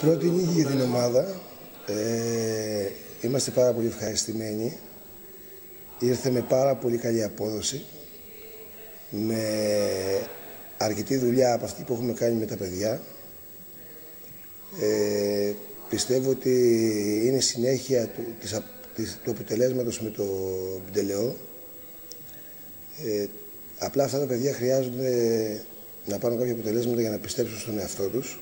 Πρώτη νίκη για την ομάδα. Ε, είμαστε πάρα πολύ ευχαριστημένοι. Ήρθε με πάρα πολύ καλή απόδοση. Με αρκετή δουλειά από αυτή που έχουμε κάνει με τα παιδιά. Ε, πιστεύω ότι είναι συνέχεια του, της, της, του αποτελέσματος με το Μπντελεό. Ε, απλά αυτά τα παιδιά χρειάζονται να πάρουν κάποια αποτελέσματα για να πιστέψουν στον εαυτό τους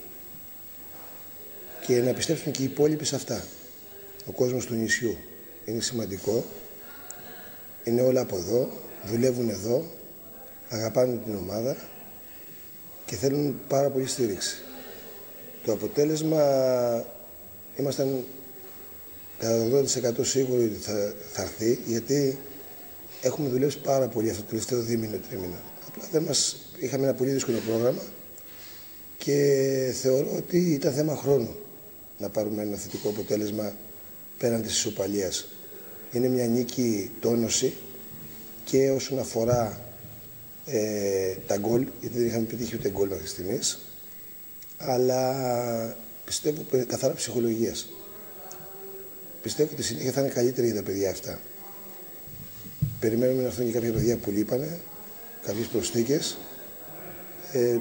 και να πιστέψουν και οι υπόλοιποι σε αυτά. Ο κόσμος του νησιού είναι σημαντικό, είναι όλα από εδώ, δουλεύουν εδώ, αγαπάνε την ομάδα και θέλουν πάρα πολύ στήριξη. Το αποτέλεσμα ήμασταν κατά 80% σίγουροι ότι θα, θα έρθει, γιατί έχουμε δουλέψει πάρα πολύ αυτό το τελευταίο δίμηνο, τρίμηνο. Απλά δεν μας, είχαμε ένα πολύ δύσκολο πρόγραμμα και θεωρώ ότι ήταν θέμα χρόνου να πάρουμε ένα θετικό αποτέλεσμα πέραν της ισοπαλίας. Είναι μια νίκη τόνωση και όσον αφορά ε, τα γκολ, γιατί δεν είχαμε πετύχει ούτε γκολ μέχρι στιγμής, αλλά πιστεύω καθαρά ψυχολογίας. Πιστεύω ότι η συνέχεια θα είναι καλύτερη για τα παιδιά αυτά. Περιμένουμε να έρθουν και κάποια παιδιά που λείπανε, κάποιες προσθήκες. Ε, ε,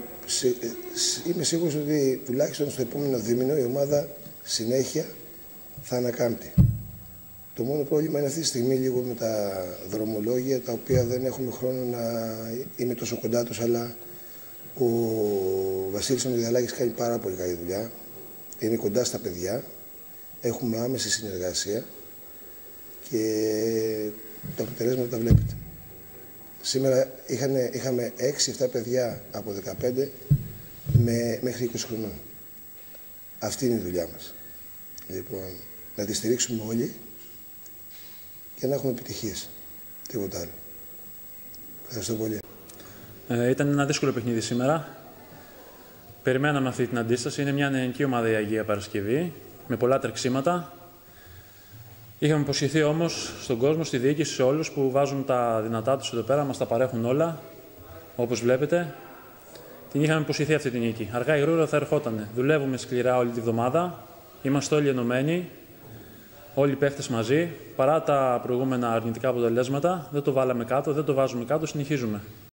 είμαι σίγουρος ότι τουλάχιστον στο επόμενο δίμηνο η ομάδα συνέχεια θα ανακάμπτει. Το μόνο πρόβλημα είναι αυτή τη στιγμή λίγο με τα δρομολόγια, τα οποία δεν έχουμε χρόνο να είμαι τόσο κοντά τους, αλλά ο Βασίλης Μηδιαλάκης κάνει πάρα πολύ καλή δουλειά. Είναι κοντά στα παιδιά, έχουμε άμεση συνεργασία και τα αποτελέσματα τα βλέπετε. Σήμερα είχαν, είχαμε 6-7 παιδιά από 15 με, μέχρι 20 χρονών. Αυτή είναι η δουλειά μας. Λοιπόν, να τη στηρίξουμε όλοι και να έχουμε επιτυχίες. Τίποτα άλλο. Ευχαριστώ πολύ. Ε, ήταν ένα δύσκολο παιχνίδι σήμερα. Περιμέναμε αυτή την αντίσταση. Είναι μια νεανική ομάδα η Αγία Παρασκευή, με πολλά τρεξίματα. Είχαμε υποσχεθεί όμως στον κόσμο, στη διοίκηση, σε όλους που βάζουν τα δυνατά τους εδώ πέρα, μας τα παρέχουν όλα, όπως βλέπετε. Την είχαμε υποσχεθεί αυτή την νίκη. Αργά ή γρήγορα θα ερχόταν. Δουλεύουμε σκληρά όλη τη βδομάδα. Είμαστε όλοι ενωμένοι. Όλοι οι παίχτες μαζί. Παρά τα προηγούμενα αρνητικά αποτελέσματα, δεν το βάλαμε κάτω, δεν το βάζουμε κάτω, συνεχίζουμε.